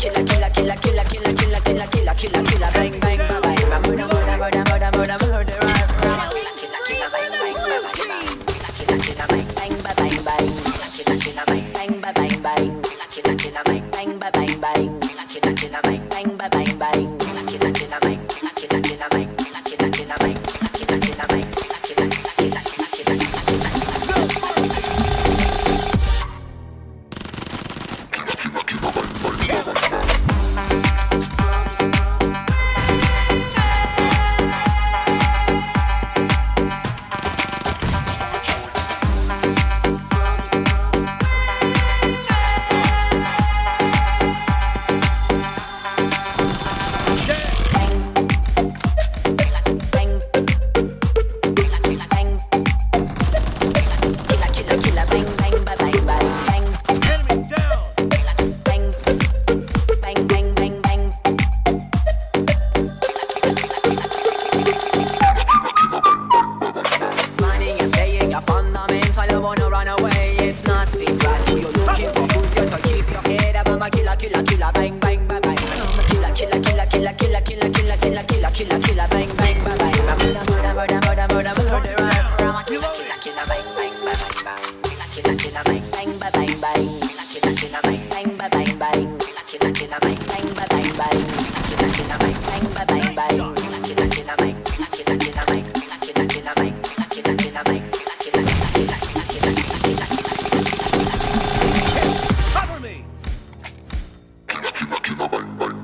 killer, killer, killer, killer, killer, killer, killer, killer. bye bye. run away, it's not safe. Right? Who you looking for? Who's your to keep your head up? I'm a killer, killer, killer, bang, bang, bang, bang. I'm a killer, killer, killer, killer, killer, killer, killer, killer, killer, killer, killer, bang, bang, bang, bang. I'm a murder, murder, murder, murder, murder, murderer. I'm a killer, killer, killer, bang, bang, bang, bang. Killer, killer, killer, bang, bang, bang, bang. Killer, killer, killer, bang. Bang, bang,